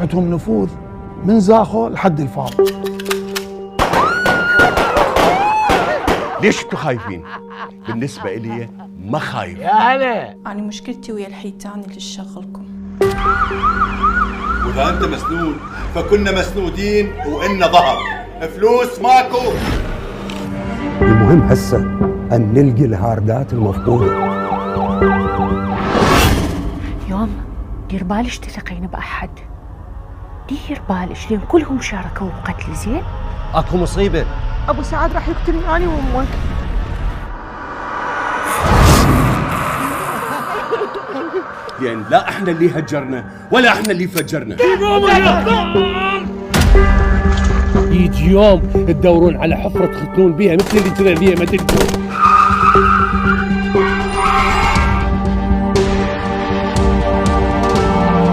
عندهم نفوذ من زاخو لحد الفاض ليش أنتوا خايفين؟ بالنسبة إلي ما خايف. يا هلا. أنا مشكلتي ويا الحيتان اللي شغلكم. وإذا أنت مسنود فكنا مسنودين وإلنا ظهر. فلوس ماكو. المهم هسه أن نلقي الهاردات المفقودة. يوم دير بالش تثقين بأحد. دير بالش لين كلهم شاركوا بقتل زين؟ أكو مصيبة. أبو سعد راح يقتلني أنا وأمك. لأن لا إحنا اللي هجرنا ولا إحنا اللي فجرنا. يجي يوم تدورون على حفرة تختنون بيها مثل اللي طلع بيها ما تدري